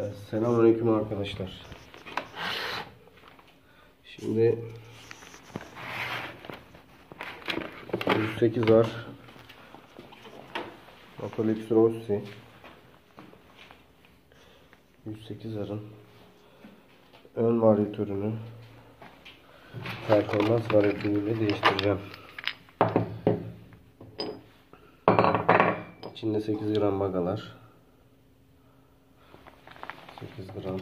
Evet, selamünaleyküm arkadaşlar. Şimdi 108 var. Apolix Rossi 108 arın ön varyatörünü performans varyatörüyle değiştireceğim. İçinde 8 gram bagalar. 8 gram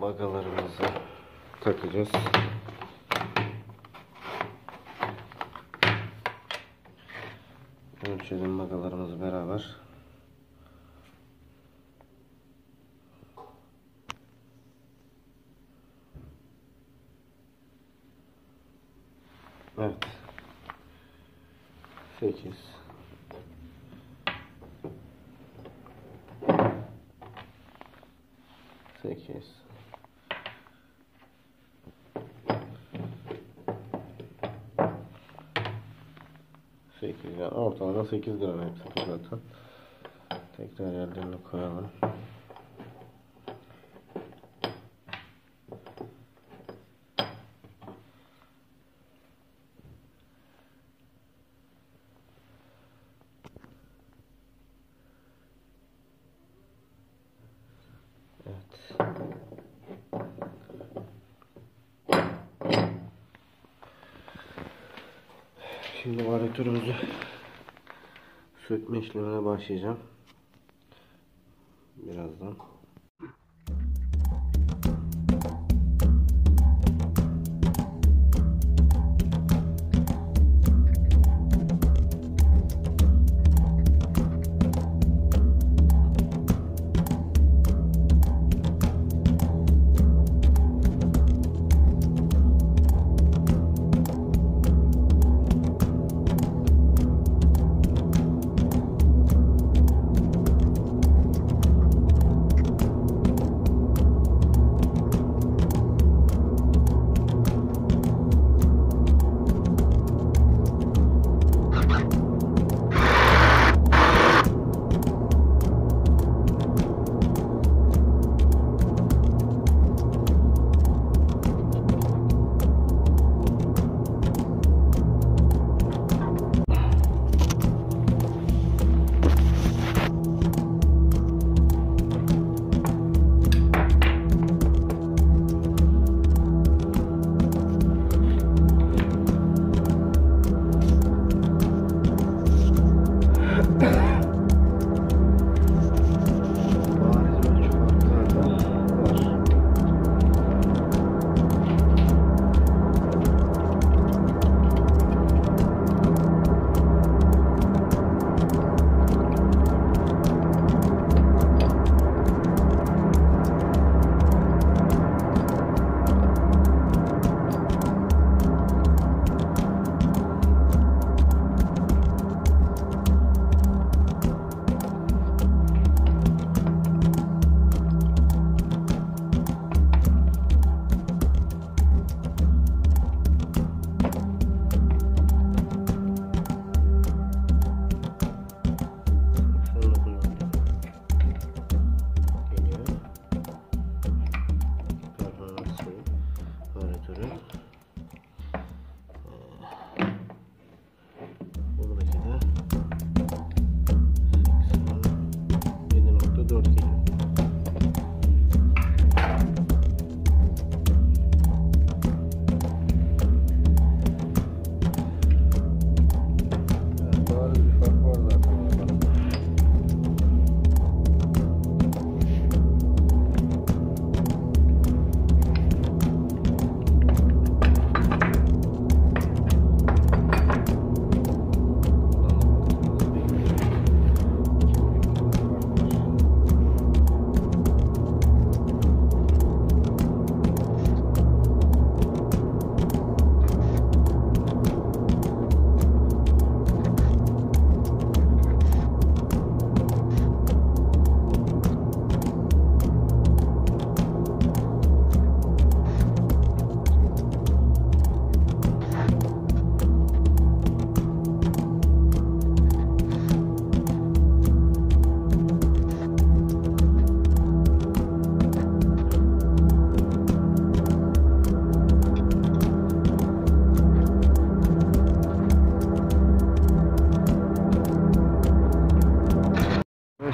bagalarımızı takacağız. Ölçelim bagalarımızı beraber. Evet. 8 8 8 yani ortalama 8 gram hepsi zaten. Tekrar yerlerine koyalım. Evet. Şimdi varyatörümüzü sökme işlemine başlayacağım. Birazdan.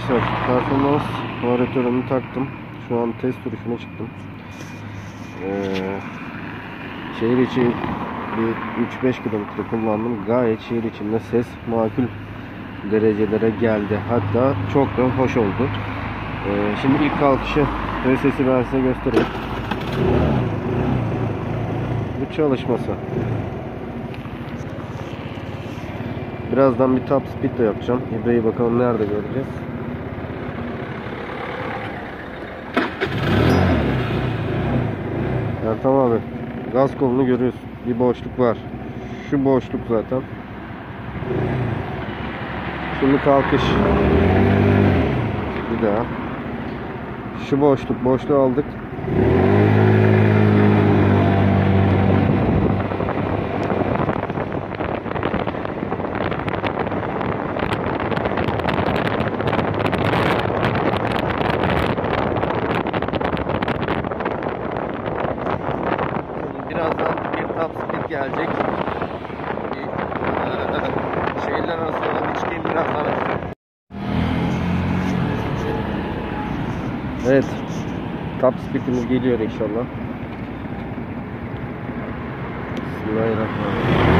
Arkadaşlar performans varyatörümü taktım. Şu an test sürüşüne çıktım. Ee, şehir içi bir 3-5 kilometre kullandım. Gayet şehir içinde ses makul derecelere geldi. Hatta çok da hoş oldu. Ee, şimdi ilk kalkışı ve sesi ben size göstereyim. Bu çalışması. Birazdan bir top speed de yapacağım. İbreyi bakalım nerede göreceğiz. Gaz kolunu görüyorsun. Bir boşluk var. Şu boşluk zaten. Şimdi kalkış. Bir daha. Şu boşluk. Boşluğu aldık. Birazdan bir top speed gelecek. Bir, eee, şehirler arası olan içkiyim birazdan Evet. Top speedimiz geliyor inşallah. Bismillahirrahmanirrahim.